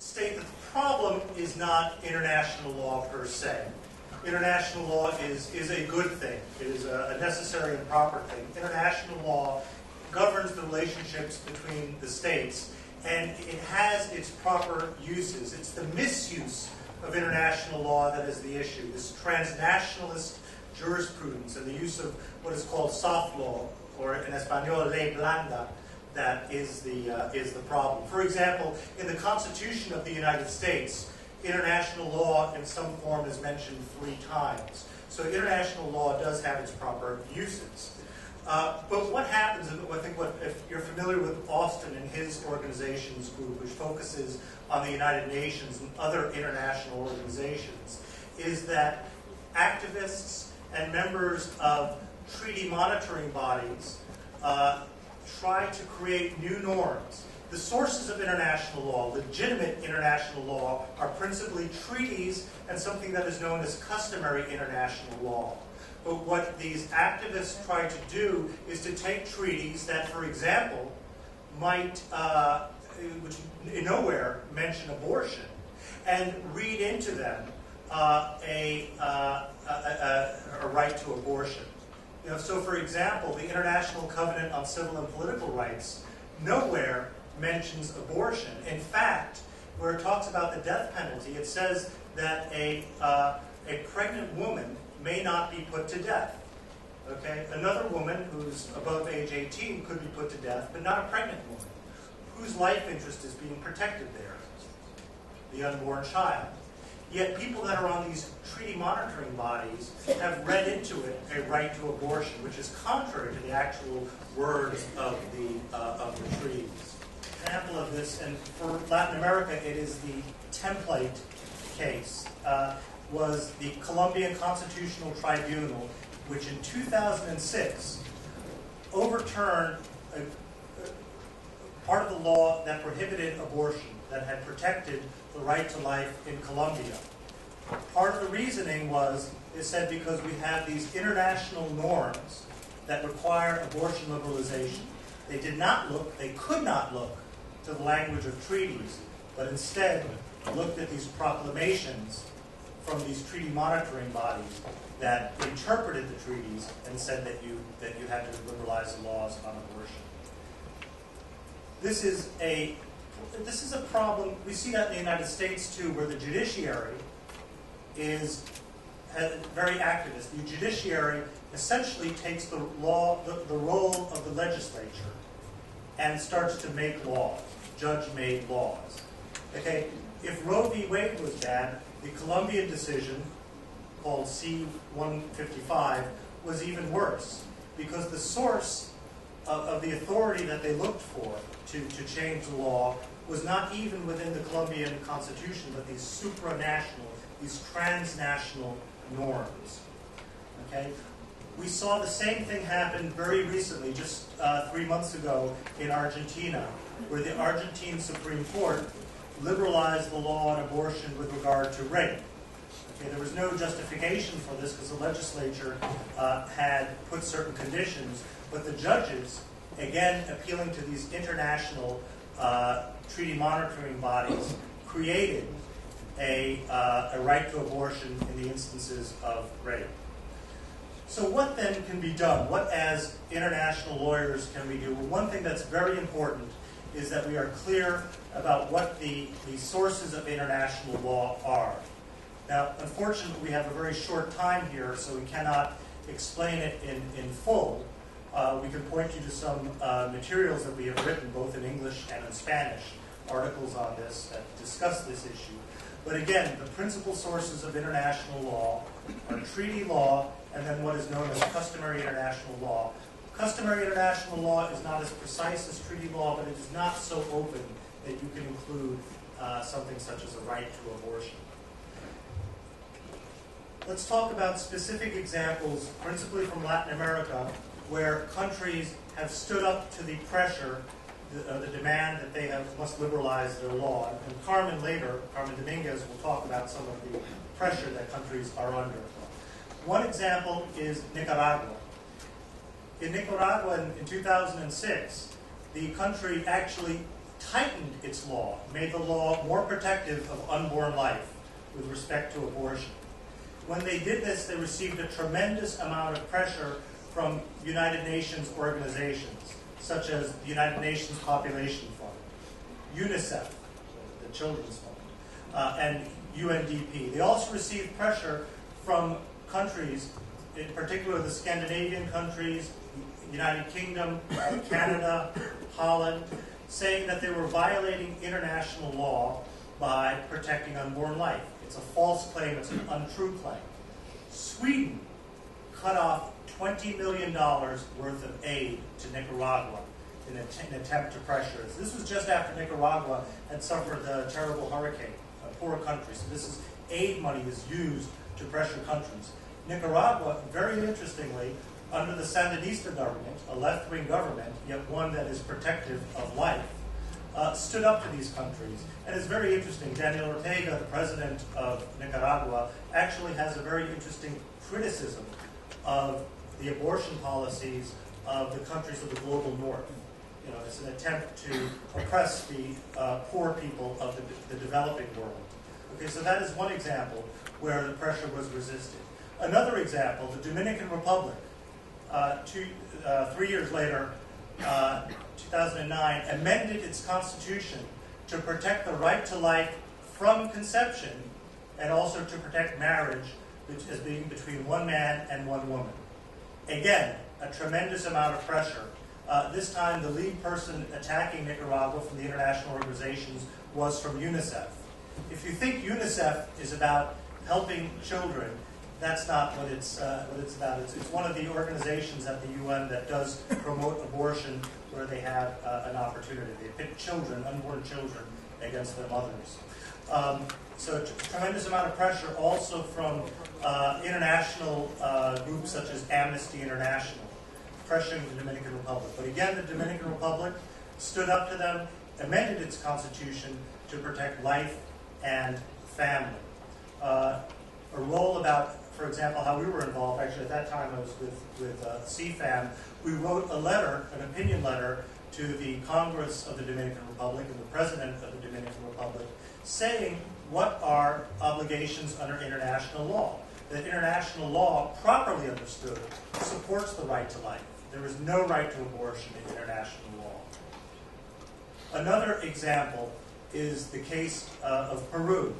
state that the problem is not international law per se. International law is, is a good thing. It is a, a necessary and proper thing. International law governs the relationships between the states, and it has its proper uses. It's the misuse of international law that is the issue. This transnationalist jurisprudence and the use of what is called soft law, or in Espanol, ley blanda, that is the, uh, is the problem. For example, in the Constitution of the United States, international law in some form is mentioned three times. So international law does have its proper uses. Uh, but what happens, I think what, if you're familiar with Austin and his organizations group, which focuses on the United Nations and other international organizations, is that activists and members of treaty monitoring bodies uh, try to create new norms. The sources of international law, legitimate international law, are principally treaties and something that is known as customary international law. But what these activists try to do is to take treaties that, for example, might, uh, which nowhere mention abortion, and read into them uh, a, uh, a, a, a, right to abortion. You know, so, for example, the International Covenant on Civil and Political Rights nowhere mentions abortion. In fact, where it talks about the death penalty, it says that a, uh, a pregnant woman may not be put to death. Okay? Another woman who's above age 18 could be put to death, but not a pregnant woman. Whose life interest is being protected there? The unborn child. Yet people that are on these treaty monitoring bodies have read into it a right to abortion, which is contrary to the actual words of the, uh, of the treaties. Example of this, and for Latin America, it is the template case, uh, was the Colombian Constitutional Tribunal, which in 2006 overturned a, a part of the law that prohibited abortion, that had protected the right to life in Colombia. Part of the reasoning was, it said because we have these international norms that require abortion liberalization. They did not look, they could not look to the language of treaties, but instead looked at these proclamations from these treaty monitoring bodies that interpreted the treaties and said that you, that you had to liberalize the laws on abortion. This is a this is a problem. We see that in the United States too, where the judiciary is uh, very activist. The judiciary essentially takes the law, the, the role of the legislature, and starts to make laws, judge-made laws. Okay, if Roe v. Wade was bad, the Colombia decision, called C-155, was even worse because the source of, of the authority that they looked for to, to change the law was not even within the Colombian constitution, but these supranational, these transnational norms. Okay? We saw the same thing happen very recently, just uh, three months ago in Argentina, where the Argentine Supreme Court liberalized the law on abortion with regard to rape. Okay, there was no justification for this because the legislature uh, had put certain conditions, but the judges, again appealing to these international uh, treaty monitoring bodies created a, uh, a right to abortion in the instances of rape. So what then can be done? What as international lawyers can we do? Well, one thing that's very important is that we are clear about what the, the sources of international law are. Now, unfortunately, we have a very short time here, so we cannot explain it in, in full. Uh, we can point you to some uh, materials that we have written, both in English and in Spanish, articles on this that discuss this issue. But again, the principal sources of international law are treaty law and then what is known as customary international law. Customary international law is not as precise as treaty law, but it is not so open that you can include uh, something such as a right to abortion. Let's talk about specific examples, principally from Latin America, where countries have stood up to the pressure the, uh, the, demand that they have must liberalize their law. And Carmen later, Carmen Dominguez, will talk about some of the pressure that countries are under. One example is Nicaragua. In Nicaragua in, in 2006, the country actually tightened its law, made the law more protective of unborn life with respect to abortion. When they did this, they received a tremendous amount of pressure from United Nations organizations, such as the United Nations Population Fund, UNICEF, the Children's Fund, uh, and UNDP. They also received pressure from countries, in particular the Scandinavian countries, United Kingdom, Canada, Holland, saying that they were violating international law by protecting unborn life. It's a false claim, it's an untrue claim. Sweden cut off $20 million worth of aid to Nicaragua in an attempt to pressure us. This was just after Nicaragua had suffered the terrible hurricane, a poor country. So this is aid money is used to pressure countries. Nicaragua, very interestingly, under the Sandinista government, a left-wing government, yet one that is protective of life, uh, stood up to these countries. And it's very interesting. Daniel Ortega, the president of Nicaragua, actually has a very interesting criticism of the abortion policies of the countries of the global north. You know, it's an attempt to oppress the uh, poor people of the, the developing world. Okay, so that is one example where the pressure was resisted. Another example, the Dominican Republic, uh, two, uh, three years later, uh, 2009, amended its constitution to protect the right to life from conception and also to protect marriage as being between one man and one woman. Again, a tremendous amount of pressure. Uh, this time, the lead person attacking Nicaragua from the international organizations was from UNICEF. If you think UNICEF is about helping children, that's not what it's, uh, what it's about. It's, it's, one of the organizations at the UN that does promote abortion where they have uh, an opportunity. They pit children, unborn children, against their mothers. Um, so tremendous amount of pressure also from uh, international uh, groups such as Amnesty International, pressuring the Dominican Republic. But again, the Dominican Republic stood up to them, amended its constitution to protect life and family. Uh, a role about for example, how we were involved, actually at that time I was with, with uh, CFAM, we wrote a letter, an opinion letter, to the Congress of the Dominican Republic and the President of the Dominican Republic, saying what are obligations under international law. That international law, properly understood, supports the right to life. There is no right to abortion in international law. Another example is the case uh, of Peru.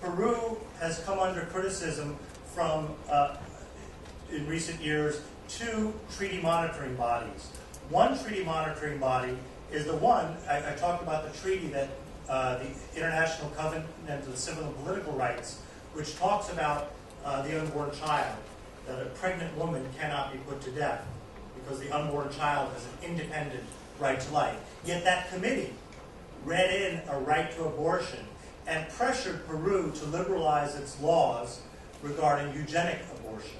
Peru has come under criticism from, uh, in recent years, two treaty monitoring bodies. One treaty monitoring body is the one, I, I talked about the treaty that uh, the International Covenant of Civil and Political Rights, which talks about uh, the unborn child, that a pregnant woman cannot be put to death because the unborn child has an independent right to life. Yet that committee read in a right to abortion and pressured Peru to liberalize its laws regarding eugenic abortion.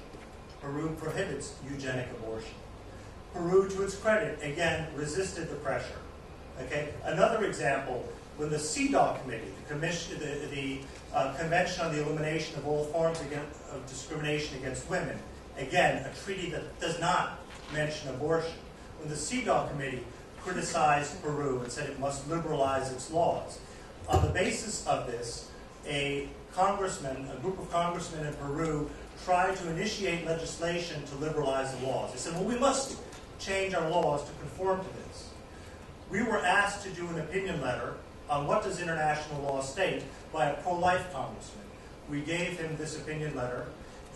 Peru prohibits eugenic abortion. Peru, to its credit, again resisted the pressure. Okay. Another example: when the CEDAW committee, the, commission, the, the uh, Convention on the Elimination of All Forms of Discrimination Against Women, again a treaty that does not mention abortion. When the CEDAW committee criticized Peru and said it must liberalize its laws, on the basis of this, a congressman, a group of congressmen in Peru, tried to initiate legislation to liberalize the laws. They said, well, we must change our laws to conform to this. We were asked to do an opinion letter on what does international law state by a pro-life congressman. We gave him this opinion letter,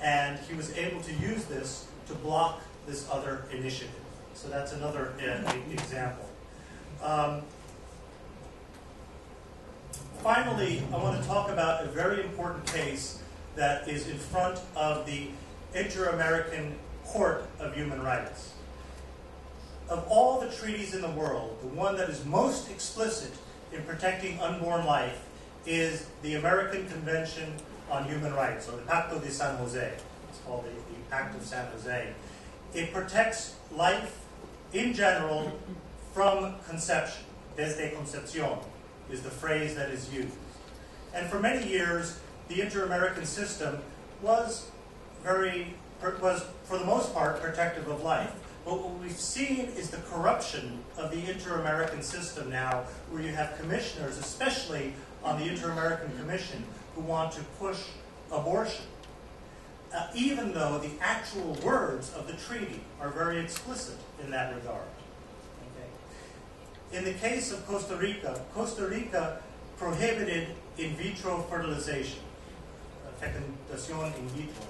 and he was able to use this to block this other initiative. So that's another uh, example. Um, finally, I want to talk about a very important case that is in front of the Inter-American Court of Human Rights. Of all the treaties in the world, the one that is most explicit in protecting unborn life is the American Convention on Human Rights, or the Pacto de San Jose. It's called the, the Pact of San Jose. It protects life in general from conception, desde concepción is the phrase that is used. And for many years, the inter-American system was very, was for the most part protective of life. But what we've seen is the corruption of the inter-American system now, where you have commissioners, especially on the Inter-American Commission, who want to push abortion, uh, even though the actual words of the treaty are very explicit in that regard. Okay. In the case of Costa Rica, Costa Rica prohibited in vitro fertilization, fecundación in vitro,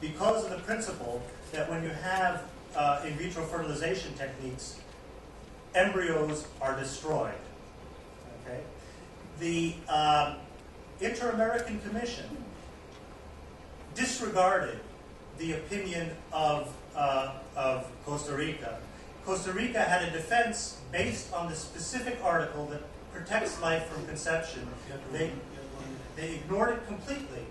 because of the principle that when you have uh, in vitro fertilization techniques, embryos are destroyed. Okay? The um, Inter-American Commission disregarded the opinion of, uh, of Costa Rica. Costa Rica had a defense based on the specific article that protects life from conception. They, they ignored it completely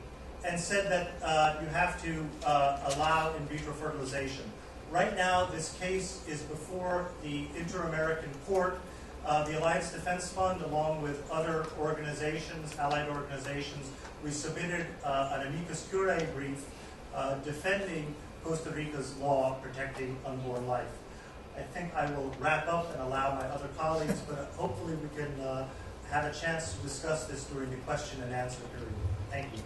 and said that uh, you have to uh, allow in vitro fertilization. Right now, this case is before the Inter-American Court. Uh, the Alliance Defense Fund, along with other organizations, allied organizations, we submitted uh, an amicus curiae brief uh, defending Costa Rica's law protecting unborn life. I think I will wrap up and allow my other colleagues, but hopefully we can uh, have a chance to discuss this during the question and answer period. Thank you.